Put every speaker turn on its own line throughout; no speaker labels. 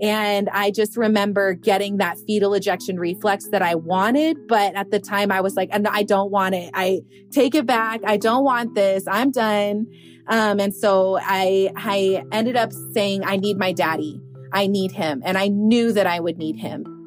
And I just remember getting that fetal ejection reflex that I wanted. But at the time I was like, and I don't want it. I take it back. I don't want this. I'm done. Um, and so I, I ended up saying, I need my daddy. I need him. And I knew that I would need him.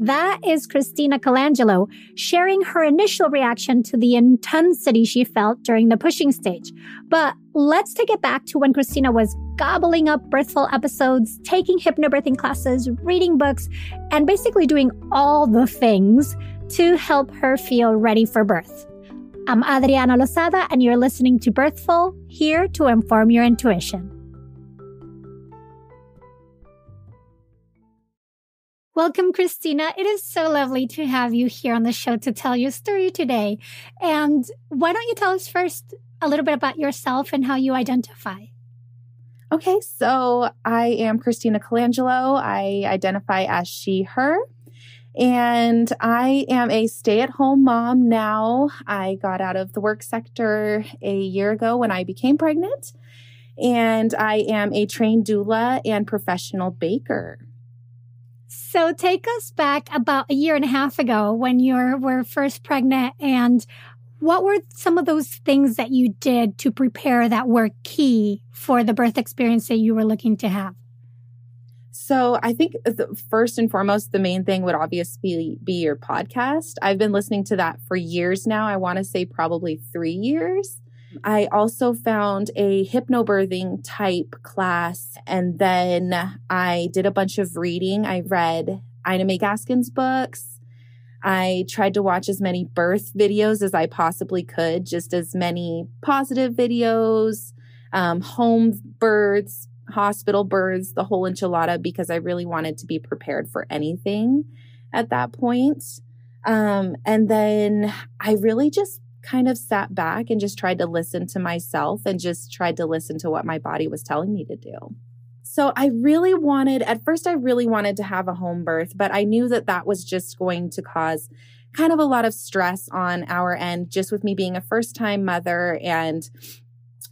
That is Kristina Colangelo sharing her initial reaction to the intensity she felt during the pushing stage. But let's take it back to when Kristina was gobbling up birthful episodes, taking hypnobirthing classes, reading books, and basically doing all the things to help her feel ready for birth. I'm Adriana Lozada, and you're listening to Birthful, here to inform your intuition. Welcome, Kristina. It is so lovely to have you here on the show to tell your story today. And why don't you tell us first a little bit about yourself and how you identify?
Okay, so I am Kristina Colangelo. I identify as she, her. And I am a stay at home mom now. I got out of the work sector a year ago when I became pregnant. And I am a trained doula and professional baker.
So take us back about a year and a half ago when you were first pregnant and what were some of those things that you did to prepare that were key for the birth experience that you were looking to have?
So I think first and foremost, the main thing would obviously be your podcast. I've been listening to that for years now. I want to say probably three years. I also found a hypnobirthing type class. And then I did a bunch of reading. I read Ina May Gaskin's books. I tried to watch as many birth videos as I possibly could, just as many positive videos, um, home births, hospital births, the whole enchilada, because I really wanted to be prepared for anything at that point. Um, and then I really just kind of sat back and just tried to listen to myself and just tried to listen to what my body was telling me to do. So I really wanted, at first, I really wanted to have a home birth, but I knew that that was just going to cause kind of a lot of stress on our end, just with me being a first time mother and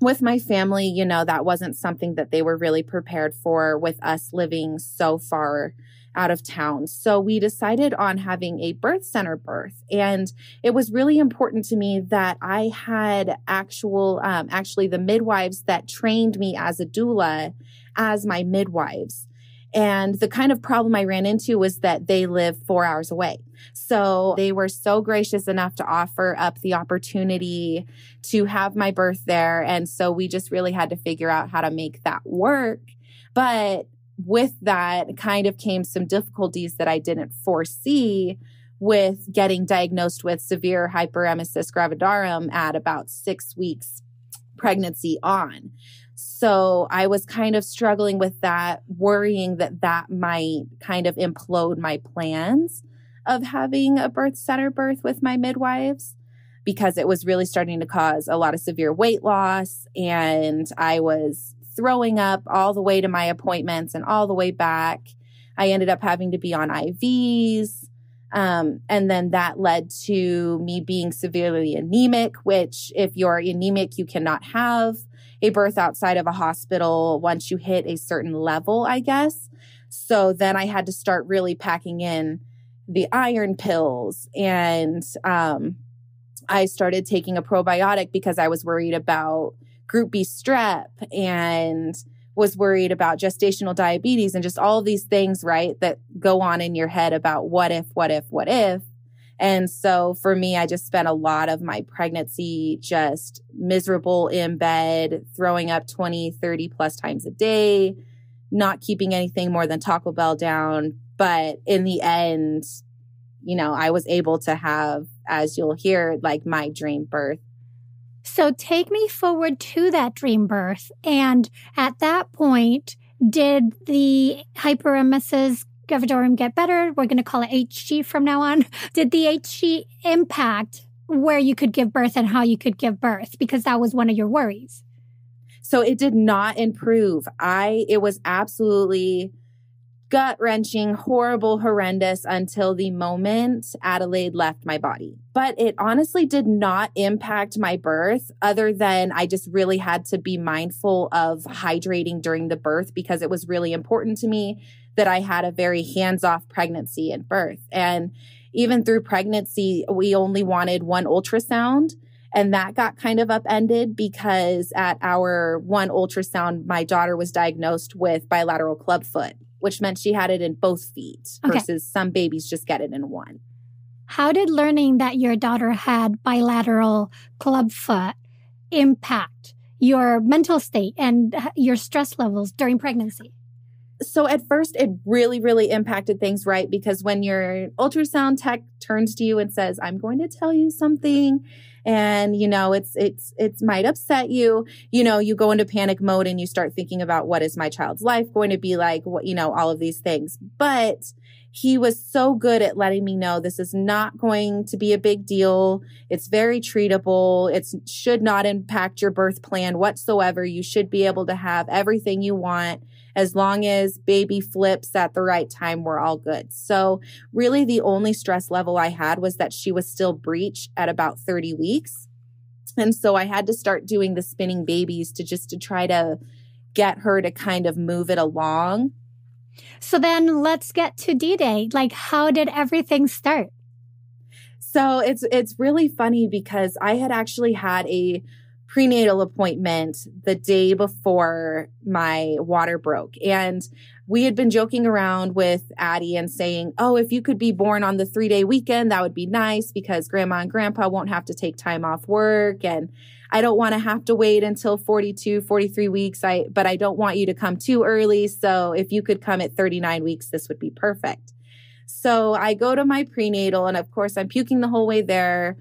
with my family, you know, that wasn't something that they were really prepared for with us living so far out of town. So we decided on having a birth center birth. And it was really important to me that I had actual, um, actually the midwives that trained me as a doula as my midwives. And the kind of problem I ran into was that they live four hours away. So they were so gracious enough to offer up the opportunity to have my birth there. And so we just really had to figure out how to make that work. But with that kind of came some difficulties that I didn't foresee with getting diagnosed with severe hyperemesis gravidarum at about six weeks pregnancy on. So I was kind of struggling with that, worrying that that might kind of implode my plans of having a birth center birth with my midwives because it was really starting to cause a lot of severe weight loss. And I was throwing up all the way to my appointments and all the way back. I ended up having to be on IVs. Um, and then that led to me being severely anemic, which if you're anemic, you cannot have a birth outside of a hospital once you hit a certain level, I guess. So then I had to start really packing in the iron pills and, um, I started taking a probiotic because I was worried about group B strep and was worried about gestational diabetes and just all these things, right, that go on in your head about what if, what if, what if. And so for me, I just spent a lot of my pregnancy just miserable in bed, throwing up 20, 30 plus times a day, not keeping anything more than Taco Bell down. But in the end, you know, I was able to have, as you'll hear, like my dream birth
so take me forward to that dream birth. And at that point, did the hyperemesis gravidarum get better? We're going to call it HG from now on. Did the HG impact where you could give birth and how you could give birth? Because that was one of your worries.
So it did not improve. I, it was absolutely gut wrenching, horrible, horrendous until the moment Adelaide left my body. But it honestly did not impact my birth, other than I just really had to be mindful of hydrating during the birth because it was really important to me that I had a very hands off pregnancy and birth. And even through pregnancy, we only wanted one ultrasound. And that got kind of upended because at our one ultrasound, my daughter was diagnosed with bilateral clubfoot which meant she had it in both feet okay. versus some babies just get it in one.
How did learning that your daughter had bilateral clubfoot impact your mental state and your stress levels during pregnancy?
So at first it really really impacted things right? Because when your ultrasound tech turns to you and says I'm going to tell you something and you know it's it's it's might upset you you know you go into panic mode and you start thinking about what is my child's life going to be like what you know all of these things. But he was so good at letting me know this is not going to be a big deal. It's very treatable. It should not impact your birth plan whatsoever. You should be able to have everything you want as long as baby flips at the right time, we're all good. So really the only stress level I had was that she was still breech at about 30 weeks. And so I had to start doing the spinning babies to just to try to get her to kind of move it along.
So then let's get to D-Day. Like how did everything start?
So it's it's really funny because I had actually had a prenatal appointment the day before my water broke. And we had been joking around with Addie and saying, Oh, if you could be born on the three day weekend, that would be nice because grandma and grandpa won't have to take time off work. And I don't want to have to wait until 42, 43 weeks. I, but I don't want you to come too early. So if you could come at 39 weeks, this would be perfect. So I go to my prenatal and of course I'm puking the whole way there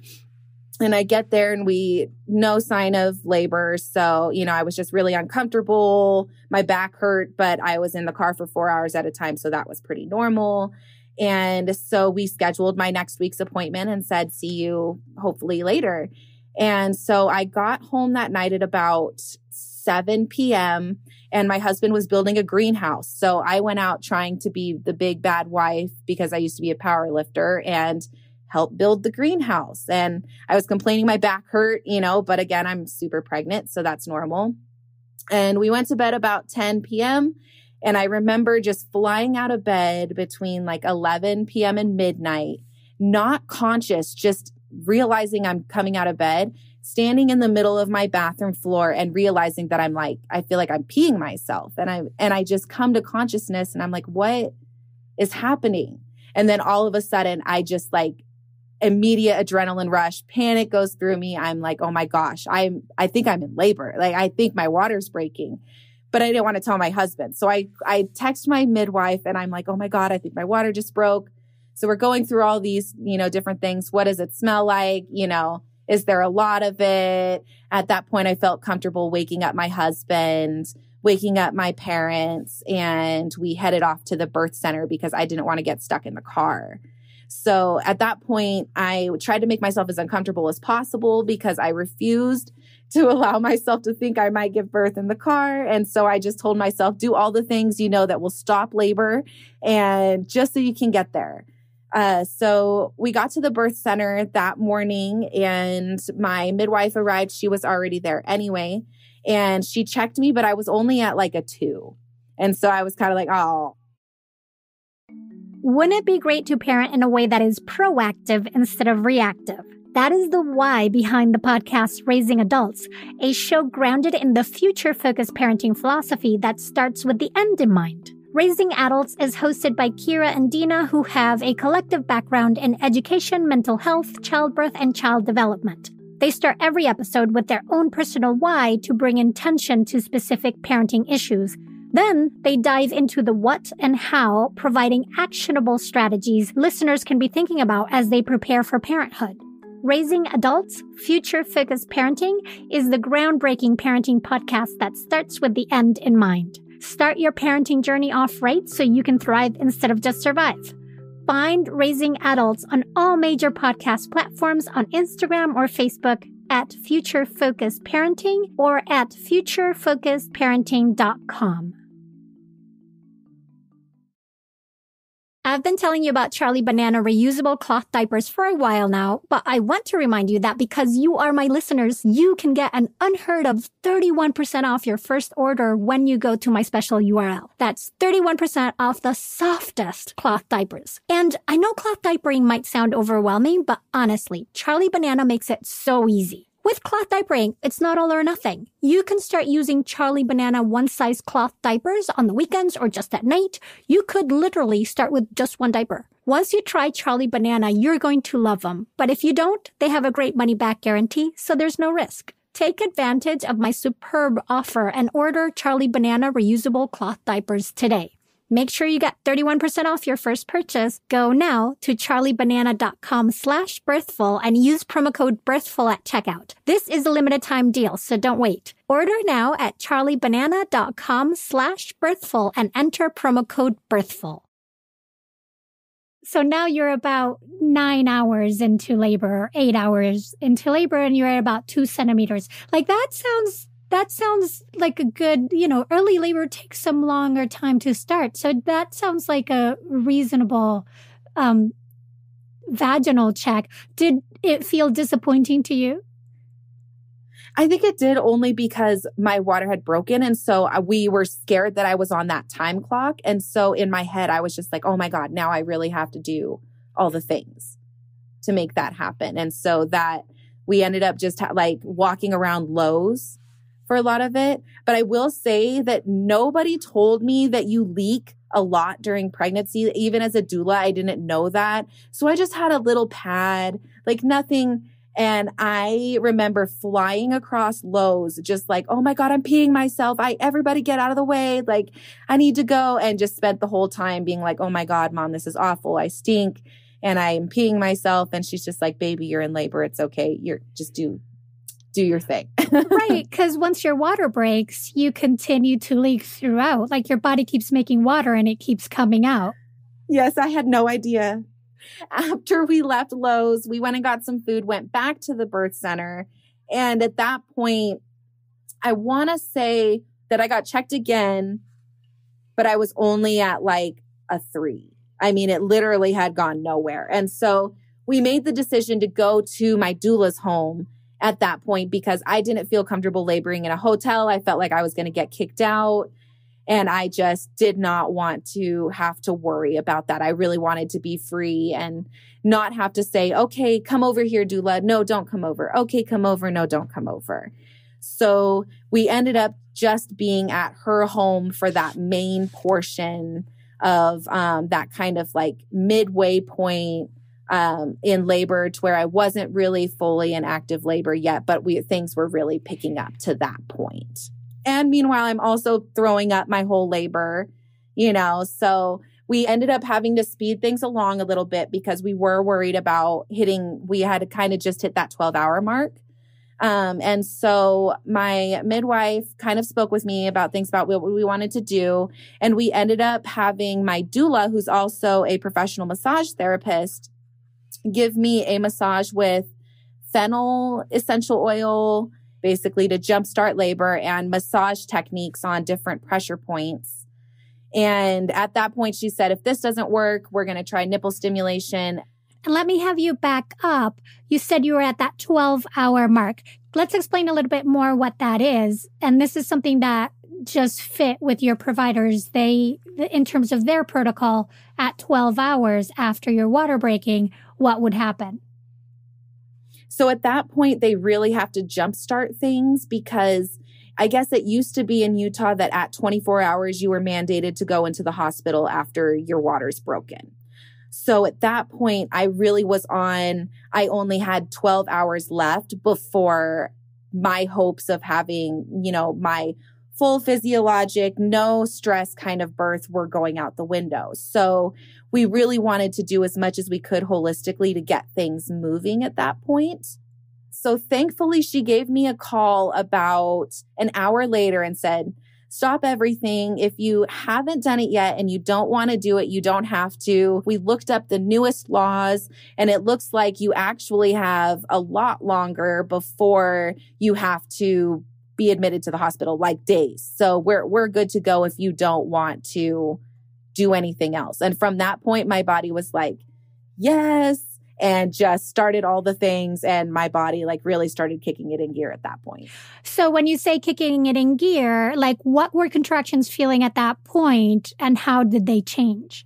and I get there and we no sign of labor. So, you know, I was just really uncomfortable. My back hurt, but I was in the car for four hours at a time. So that was pretty normal. And so we scheduled my next week's appointment and said, see you hopefully later. And so I got home that night at about 7 p.m. and my husband was building a greenhouse. So I went out trying to be the big bad wife because I used to be a power lifter and help build the greenhouse. And I was complaining my back hurt, you know, but again, I'm super pregnant, so that's normal. And we went to bed about 10 p.m. And I remember just flying out of bed between like 11 p.m. and midnight, not conscious, just realizing I'm coming out of bed, standing in the middle of my bathroom floor and realizing that I'm like, I feel like I'm peeing myself. And I, and I just come to consciousness and I'm like, what is happening? And then all of a sudden I just like immediate adrenaline rush, panic goes through me. I'm like, oh my gosh, I'm, I think I'm in labor. Like, I think my water's breaking. But I didn't want to tell my husband. So I, I text my midwife and I'm like, oh my God, I think my water just broke. So we're going through all these, you know, different things. What does it smell like? You know, is there a lot of it? At that point, I felt comfortable waking up my husband, waking up my parents, and we headed off to the birth center because I didn't want to get stuck in the car. So at that point, I tried to make myself as uncomfortable as possible because I refused to allow myself to think I might give birth in the car. And so I just told myself, do all the things you know that will stop labor and just so you can get there. Uh, so we got to the birth center that morning and my midwife arrived. She was already there anyway. And she checked me, but I was only at like a two. And so I was kind of like, oh,
wouldn't it be great to parent in a way that is proactive instead of reactive? That is the why behind the podcast Raising Adults, a show grounded in the future focused parenting philosophy that starts with the end in mind. Raising Adults is hosted by Kira and Dina, who have a collective background in education, mental health, childbirth, and child development. They start every episode with their own personal why to bring intention to specific parenting issues then they dive into the what and how, providing actionable strategies listeners can be thinking about as they prepare for parenthood. Raising Adults, Future Focused Parenting is the groundbreaking parenting podcast that starts with the end in mind. Start your parenting journey off right so you can thrive instead of just survive. Find Raising Adults on all major podcast platforms on Instagram or Facebook at Future Focused Parenting or at futurefocusedparenting.com. I've been telling you about Charlie Banana reusable cloth diapers for a while now, but I want to remind you that because you are my listeners, you can get an unheard of 31% off your first order when you go to my special URL. That's 31% off the softest cloth diapers. And I know cloth diapering might sound overwhelming, but honestly, Charlie Banana makes it so easy. With cloth diapering, it's not all or nothing. You can start using Charlie Banana one size cloth diapers on the weekends or just at night. You could literally start with just one diaper. Once you try Charlie Banana, you're going to love them. But if you don't, they have a great money back guarantee, so there's no risk. Take advantage of my superb offer and order Charlie Banana reusable cloth diapers today. Make sure you get 31% off your first purchase. Go now to charliebanana.com slash birthful and use promo code birthful at checkout. This is a limited time deal, so don't wait. Order now at charliebanana.com slash birthful and enter promo code birthful. So now you're about nine hours into labor, eight hours into labor, and you're at about two centimeters. Like that sounds that sounds like a good, you know, early labor takes some longer time to start. So that sounds like a reasonable um, vaginal check. Did it feel disappointing to you?
I think it did only because my water had broken. And so we were scared that I was on that time clock. And so in my head, I was just like, oh my God, now I really have to do all the things to make that happen. And so that we ended up just ha- like walking around Lowe's for a lot of it. But I will say that nobody told me that you leak a lot during pregnancy. Even as a doula, I didn't know that. So I just had a little pad, like nothing. And I remember flying across Lowe's, just like, oh my God, I'm peeing myself. I, everybody get out of the way. Like, I need to go. And just spent the whole time being like, oh my God, mom, this is awful. I stink and I'm peeing myself. And she's just like, baby, you're in labor. It's okay. You're just do do your thing.
right. Because once your water breaks, you continue to leak throughout. Like your body keeps making water and it keeps coming out.
Yes, I had no idea. After we left Lowe's, we went and got some food, went back to the birth center. And at that point, I want to say that I got checked again, but I was only at like a three. I mean, it literally had gone nowhere. And so we made the decision to go to my doula's home at that point because I didn't feel comfortable laboring in a hotel. I felt like I was going to get kicked out. And I just did not want to have to worry about that. I really wanted to be free and not have to say, okay, come over here, doula. No, don't come over. Okay, come over. No, don't come over. So we ended up just being at her home for that main portion of um, that kind of like midway point um, in labor to where I wasn't really fully in active labor yet, but we things were really picking up to that point. And meanwhile, I'm also throwing up my whole labor, you know, so we ended up having to speed things along a little bit because we were worried about hitting, we had to kind of just hit that 12 hour mark. Um, and so my midwife kind of spoke with me about things about what we wanted to do. And we ended up having my doula, who's also a professional massage therapist, give me a massage with fennel essential oil, basically to jumpstart labor and massage techniques on different pressure points. And at that point, she said, if this doesn't work, we're going to try nipple stimulation.
And let me have you back up. You said you were at that 12 hour mark. Let's explain a little bit more what that is. And this is something that just fit with your providers. They, in terms of their protocol, at 12 hours after your water breaking, what would happen?
So at that point, they really have to jumpstart things because I guess it used to be in Utah that at 24 hours, you were mandated to go into the hospital after your water's broken. So at that point, I really was on, I only had 12 hours left before my hopes of having, you know, my full physiologic, no stress kind of birth were going out the window. So we really wanted to do as much as we could holistically to get things moving at that point. So thankfully, she gave me a call about an hour later and said, Stop everything. If you haven't done it yet and you don't want to do it, you don't have to. We looked up the newest laws and it looks like you actually have a lot longer before you have to be admitted to the hospital like days. So we're we're good to go if you don't want to do anything else. And from that point, my body was like, yes, and just started all the things. And my body like really started kicking it in gear at that point.
So when you say kicking it in gear, like what were contractions feeling at that point and how did they change?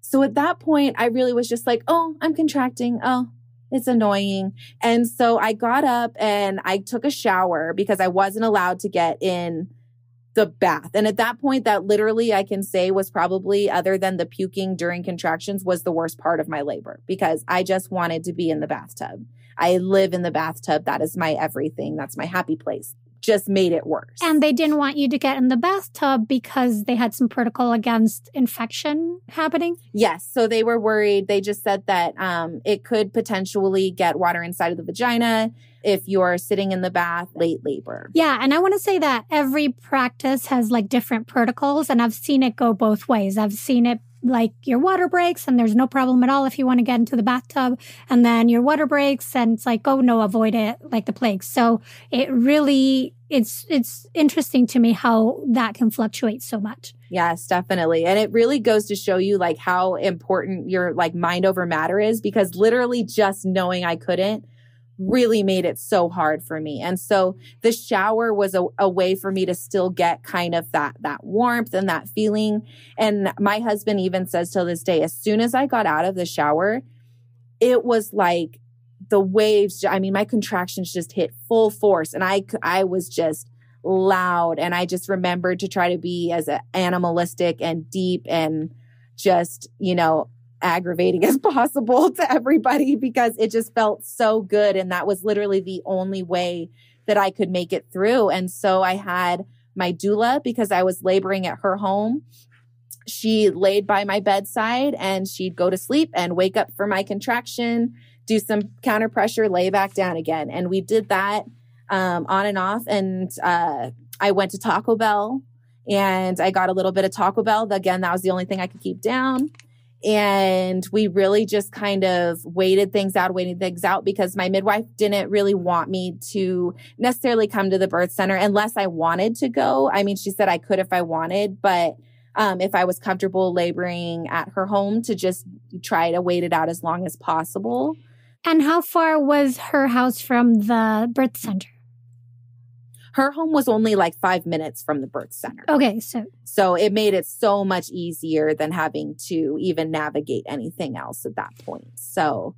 So at that point, I really was just like, oh, I'm contracting. Oh, it's annoying. And so I got up and I took a shower because I wasn't allowed to get in the bath. And at that point, that literally I can say was probably, other than the puking during contractions, was the worst part of my labor because I just wanted to be in the bathtub. I live in the bathtub. That is my everything. That's my happy place just made it worse.
And they didn't want you to get in the bathtub because they had some protocol against infection happening?
Yes. So they were worried. They just said that um, it could potentially get water inside of the vagina if you're sitting in the bath late labor.
Yeah. And I want to say that every practice has like different protocols, and I've seen it go both ways. I've seen it like your water breaks and there's no problem at all if you want to get into the bathtub and then your water breaks and it's like oh no avoid it like the plague so it really it's it's interesting to me how that can fluctuate so much
yes definitely and it really goes to show you like how important your like mind over matter is because literally just knowing i couldn't really made it so hard for me. And so the shower was a, a, way for me to still get kind of that, that warmth and that feeling. And my husband even says till this day, as soon as I got out of the shower, it was like the waves. I mean, my contractions just hit full force and I, I was just loud. And I just remembered to try to be as animalistic and deep and just, you know, aggravating as possible to everybody because it just felt so good. And that was literally the only way that I could make it through. And so I had my doula because I was laboring at her home. She laid by my bedside and she'd go to sleep and wake up for my contraction, do some counter pressure, lay back down again. And we did that um, on and off. And uh, I went to Taco Bell and I got a little bit of Taco Bell. Again, that was the only thing I could keep down. And we really just kind of waited things out, waited things out because my midwife didn't really want me to necessarily come to the birth center unless I wanted to go. I mean, she said I could if I wanted, but um, if I was comfortable laboring at her home to just try to wait it out as long as possible.
And how far was her house from the birth center?
Her home was only like five minutes from the birth center.
Okay. So,
so it made it so much easier than having to even navigate anything else at that point. So,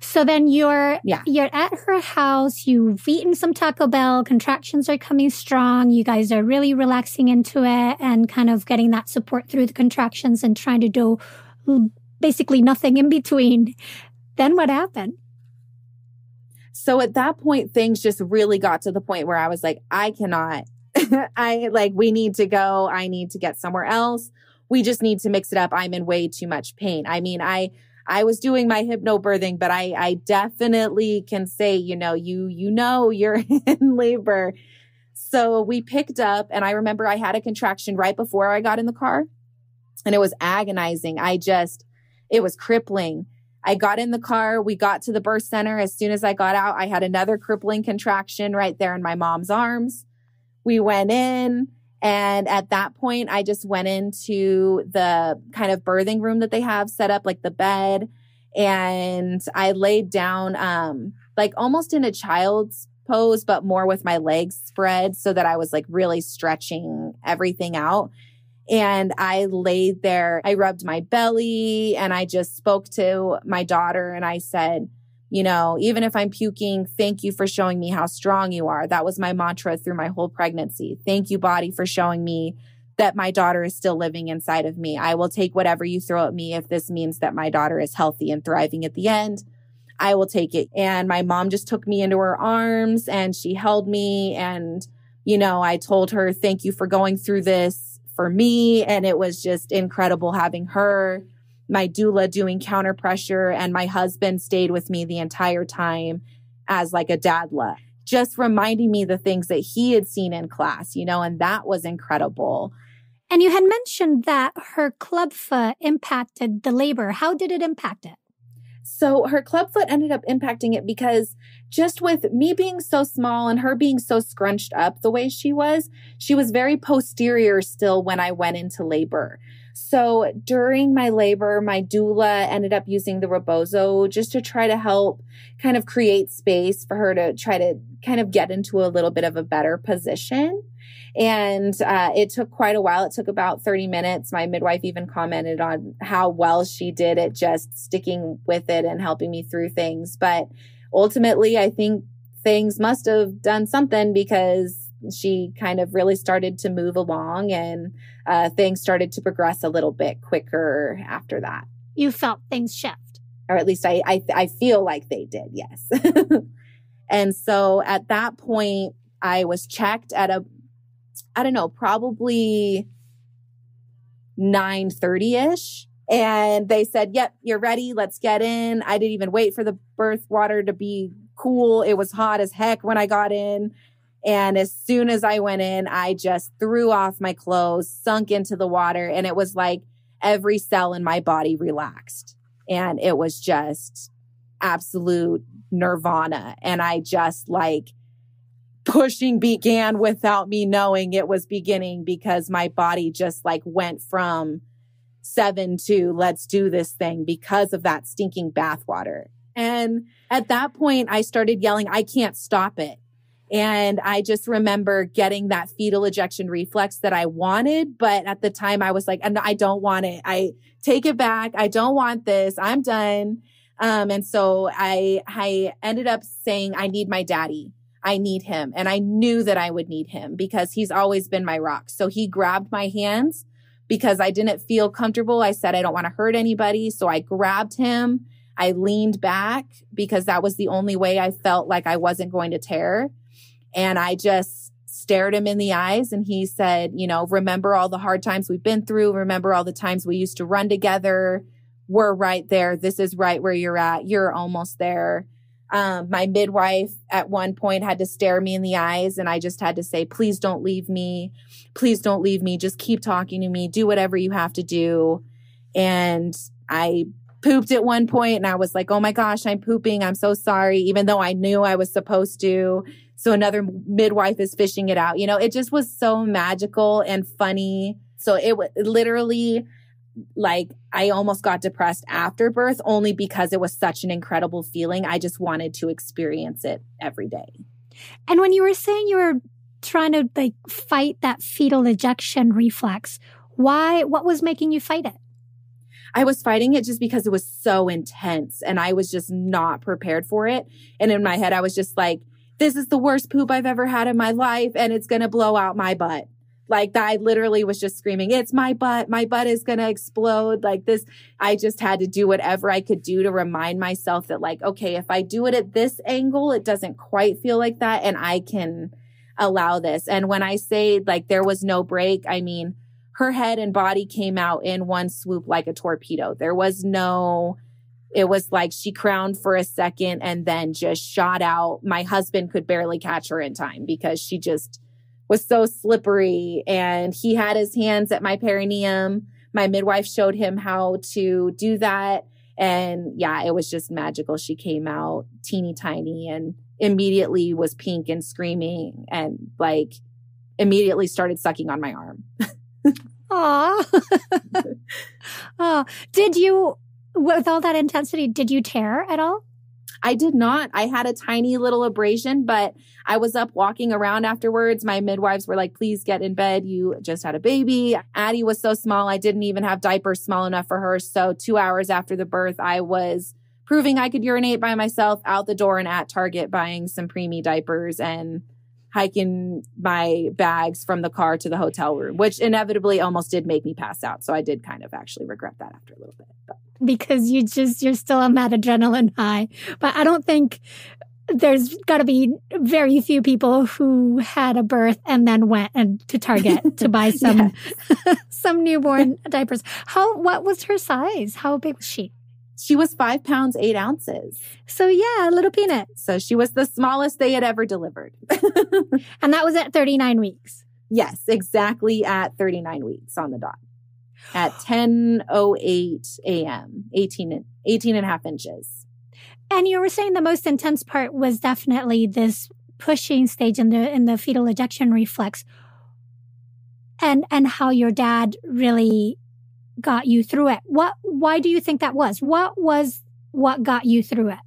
so then you're yeah. you're at her house, you've eaten some Taco Bell, contractions are coming strong, you guys are really relaxing into it and kind of getting that support through the contractions and trying to do basically nothing in between. Then what happened?
So at that point, things just really got to the point where I was like, I cannot, I like, we need to go. I need to get somewhere else. We just need to mix it up. I'm in way too much pain. I mean, I, I was doing my hypnobirthing, but I, I definitely can say, you know, you, you know, you're in labor. So we picked up and I remember I had a contraction right before I got in the car and it was agonizing. I just, it was crippling. I got in the car. We got to the birth center. As soon as I got out, I had another crippling contraction right there in my mom's arms. We went in. And at that point, I just went into the kind of birthing room that they have set up, like the bed. And I laid down, um, like almost in a child's pose, but more with my legs spread so that I was like really stretching everything out. And I laid there, I rubbed my belly and I just spoke to my daughter and I said, you know, even if I'm puking, thank you for showing me how strong you are. That was my mantra through my whole pregnancy. Thank you, body, for showing me that my daughter is still living inside of me. I will take whatever you throw at me if this means that my daughter is healthy and thriving at the end. I will take it. And my mom just took me into her arms and she held me. And, you know, I told her, thank you for going through this for me. And it was just incredible having her, my doula doing counter pressure, and my husband stayed with me the entire time as like a dadla, just reminding me the things that he had seen in class, you know, and that was incredible.
And you had mentioned that her club foot impacted the labor. How did it impact it?
So her clubfoot ended up impacting it because just with me being so small and her being so scrunched up the way she was, she was very posterior still when I went into labor. So during my labor, my doula ended up using the rebozo just to try to help kind of create space for her to try to kind of get into a little bit of a better position. And uh, it took quite a while. It took about 30 minutes. My midwife even commented on how well she did at just sticking with it and helping me through things. But ultimately, I think things must have done something because she kind of really started to move along and uh, things started to progress a little bit quicker after that.
You felt things shift.
Or at least I, I, I feel like they did, yes. and so at that point, I was checked at a I don't know, probably 9:30ish and they said, "Yep, you're ready. Let's get in." I didn't even wait for the birth water to be cool. It was hot as heck when I got in. And as soon as I went in, I just threw off my clothes, sunk into the water, and it was like every cell in my body relaxed. And it was just absolute nirvana. And I just like pushing began without me knowing it was beginning because my body just like went from seven to let's do this thing because of that stinking bathwater. And at that point, I started yelling, I can't stop it. And I just remember getting that fetal ejection reflex that I wanted. But at the time I was like, and I don't want it. I take it back. I don't want this. I'm done. Um, and so I, I ended up saying, I need my daddy. I need him. And I knew that I would need him because he's always been my rock. So he grabbed my hands because I didn't feel comfortable. I said, I don't want to hurt anybody. So I grabbed him. I leaned back because that was the only way I felt like I wasn't going to tear. And I just stared him in the eyes and he said, you know, remember all the hard times we've been through. Remember all the times we used to run together. We're right there. This is right where you're at. You're almost there. Um, my midwife at one point had to stare me in the eyes and I just had to say, please don't leave me. Please don't leave me. Just keep talking to me. Do whatever you have to do. And I pooped at one point and I was like, oh my gosh, I'm pooping. I'm so sorry, even though I knew I was supposed to. So another midwife is fishing it out. You know, it just was so magical and funny. So it was literally like I almost got depressed after birth only because it was such an incredible feeling. I just wanted to experience it every day.
And when you were saying you were trying to like fight that fetal ejection reflex, why what was making you fight it?
I was fighting it just because it was so intense and I was just not prepared for it. And in my head I was just like this is the worst poop I've ever had in my life and it's going to blow out my butt. Like that, I literally was just screaming, it's my butt. My butt is going to explode. Like this, I just had to do whatever I could do to remind myself that like, okay, if I do it at this angle, it doesn't quite feel like that. And I can allow this. And when I say like there was no break, I mean, her head and body came out in one swoop like a torpedo. There was no, it was like she crowned for a second and then just shot out. My husband could barely catch her in time because she just was so slippery and he had his hands at my perineum. My midwife showed him how to do that. And yeah, it was just magical. She came out teeny tiny and immediately was pink and screaming and like immediately started sucking on my arm.
Aw. oh, did you, with all that intensity, did you tear at all?
I did not. I had a tiny little abrasion, but I was up walking around afterwards. My midwives were like, please get in bed. You just had a baby. Addie was so small. I didn't even have diapers small enough for her. So two hours after the birth, I was proving I could urinate by myself out the door and at Target buying some preemie diapers and hiking my bags from the car to the hotel room, which inevitably almost did make me pass out. So I did kind of actually regret that after a little bit. But.
Because you just, you're still on that adrenaline high. But I don't think there's got to be very few people who had a birth and then went and to Target to buy some some newborn diapers. How what was her size? How big was she?
She was five pounds eight ounces.
So yeah, a little peanut.
So she was the smallest they had ever delivered.
and that was at 39 weeks.
Yes, exactly at 39 weeks on the dot. At 10.08 a.m., 18, 18 and a half inches.
And you were saying the most intense part was definitely this pushing stage in the in the fetal ejection reflex and and how your dad really got you through it. What why do you think that was? What was what got you through it?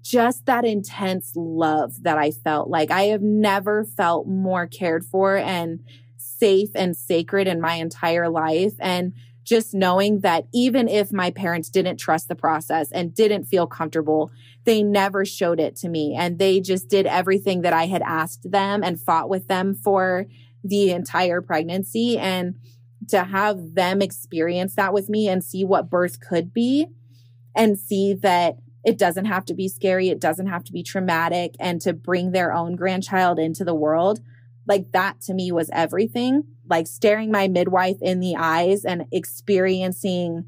Just that intense love that I felt. Like I have never felt more cared for and safe and sacred in my entire life and just knowing that even if my parents didn't trust the process and didn't feel comfortable, they never showed it to me. And they just did everything that I had asked them and fought with them for the entire pregnancy. And to have them experience that with me and see what birth could be and see that it doesn't have to be scary. It doesn't have to be traumatic and to bring their own grandchild into the world. Like that to me was everything. Like staring my midwife in the eyes and experiencing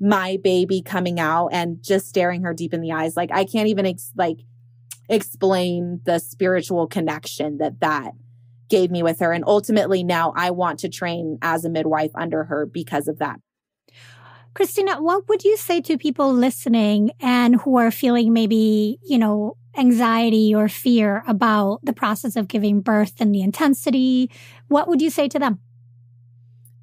my baby coming out and just staring her deep in the eyes. Like I can't even ex- like explain the spiritual connection that that gave me with her. And ultimately now I want to train as a midwife under her because of that.
Kristina, what would you say to people listening and who are feeling maybe, you know, anxiety or fear about the process of giving birth and the intensity? What would you say to them?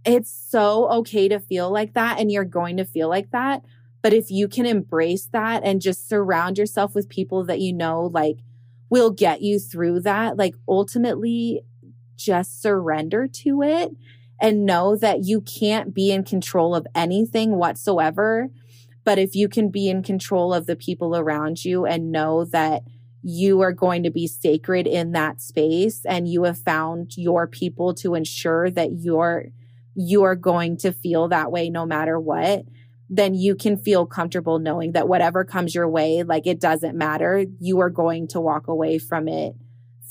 It's so okay to feel like that, and you're going to feel like that. But if you can embrace that and just surround yourself with people that you know, like, will get you through that, like, ultimately just surrender to it and know that you can't be in control of anything whatsoever. But if you can be in control of the people around you and know that you are going to be sacred in that space and you have found your people to ensure that you're you're going to feel that way no matter what then you can feel comfortable knowing that whatever comes your way like it doesn't matter. You are going to walk away from it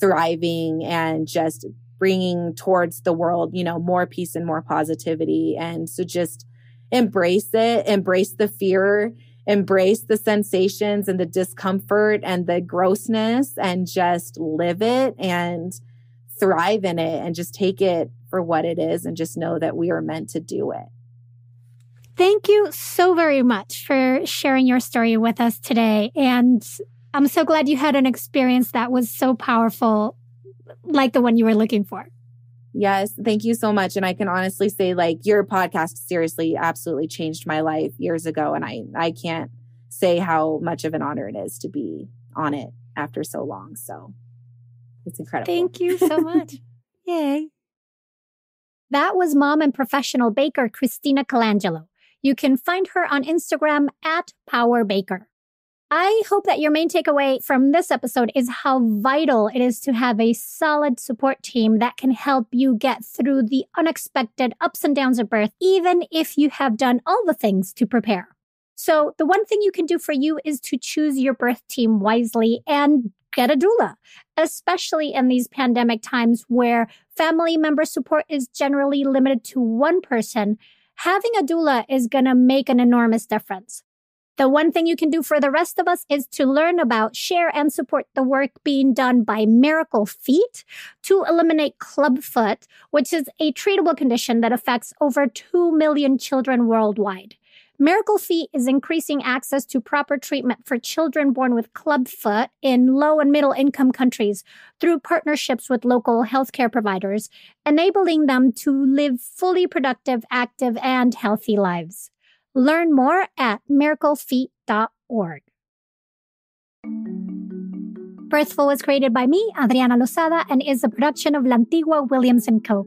thriving and just bringing towards the world you know more peace and more positivity and so just embrace it, embrace the fear, embrace the sensations and the discomfort and the grossness and just live it and thrive in it and just take it for what it is and just know that we are meant to do it.
Thank you so very much for sharing your story with us today. And I'm so glad you had an experience that was so powerful, like the one you were looking for.
Yes, thank you so much. And I can honestly say, like, your podcast seriously absolutely changed my life years ago. And I, I can't say how much of an honor it is to be on it after so long. So it's incredible.
Thank you so much. Yay. That was mom and professional baker Kristina Colangelo. You can find her on Instagram at Power Baker. I hope that your main takeaway from this episode is how vital it is to have a solid support team that can help you get through the unexpected ups and downs of birth, even if you have done all the things to prepare. So the one thing you can do for you is to choose your birth team wisely and get a doula, especially in these pandemic times where family member support is generally limited to one person. Having a doula is going to make an enormous difference. The one thing you can do for the rest of us is to learn about, share, and support the work being done by Miracle Feet to eliminate clubfoot, which is a treatable condition that affects over 2 million children worldwide. Miracle Feet is increasing access to proper treatment for children born with clubfoot in low and middle income countries through partnerships with local healthcare providers, enabling them to live fully productive, active, and healthy lives. Learn more at miraclefeet.org. Birthful was created by me, Adriana Lozada, and is a production of Lantigua Williams & Co.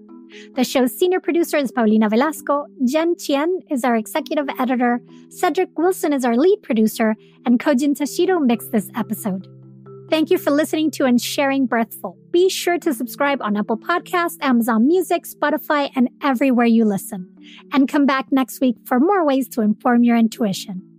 The show's senior producer is Paulina Velasco, Jen Chien is our executive editor, Cedric Wilson is our lead producer, and Kojin Tashiro mixed this episode. Thank you for listening to and sharing Birthful. Be sure to subscribe on Apple Podcasts, Amazon Music, Spotify, and everywhere you listen. And come back next week for more ways to inform your intuition.